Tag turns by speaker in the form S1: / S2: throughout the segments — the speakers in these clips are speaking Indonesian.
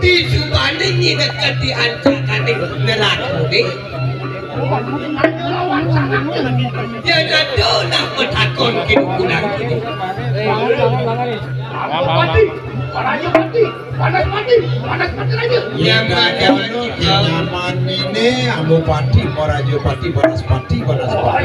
S1: Di subane nyi dekat di ancakan di nelaku di. Ya nado nak metakon kini kurang kini. Yang ada
S2: nyaman ini ambo pati morajo pati banas pati banas pati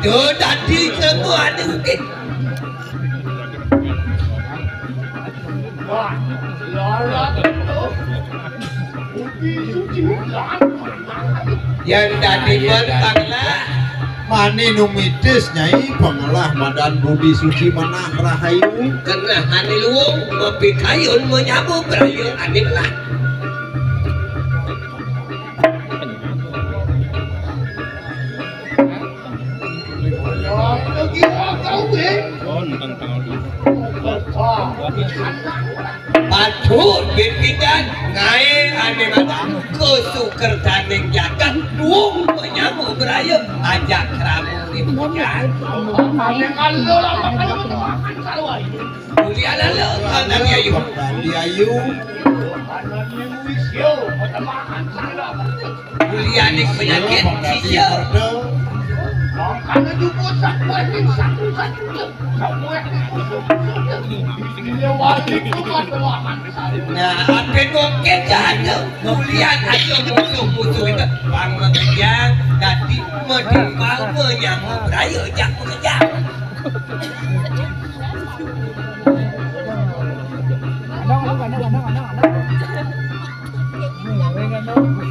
S1: Tuh tadi semua ada mungkin yang tadi bertanglah
S2: mani numitis nyai pengelah madan budi suci manah rahayu.
S1: Kena hani luwung ngopi kayun menyabu berayun anin lah Aduh, bimbingan ngai ane batang ke suker daning jakan duung penyamu berayem ajak keramu rimbunyan ane ngalo lapa kayu
S2: akan ayu
S1: kuli ane penyakit Karena juga sakwa ini satu satu sakwa Lewati kuat belahan Nah, apa mungkin jahanya Kulian aja musuh-musuh itu Bangun kerja Tadi menimbang menyambut Raya jago
S3: kerja Andang, andang, andang, andang, andang.